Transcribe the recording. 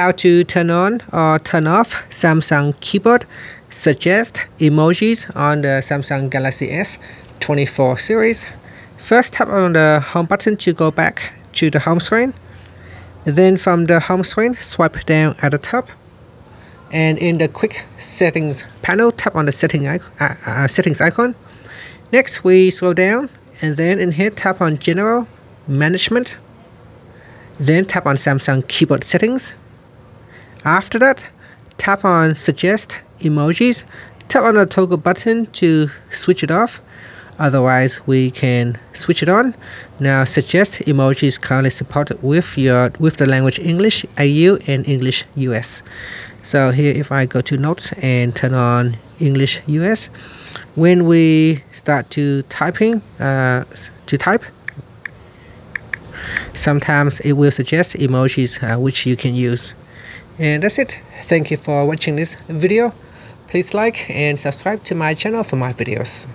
how to turn on or turn off Samsung keyboard suggest emojis on the Samsung Galaxy S24 series. First tap on the home button to go back to the home screen. Then from the home screen, swipe down at the top. And in the quick settings panel, tap on the setting uh, uh, settings icon. Next, we scroll down and then in here tap on general management. Then tap on Samsung keyboard settings. After that, tap on suggest emojis. Tap on the toggle button to switch it off. Otherwise, we can switch it on. Now, suggest emojis currently supported with your with the language English AU and English US. So here, if I go to notes and turn on English US, when we start to typing uh, to type, sometimes it will suggest emojis uh, which you can use. And that's it. Thank you for watching this video. Please like and subscribe to my channel for my videos.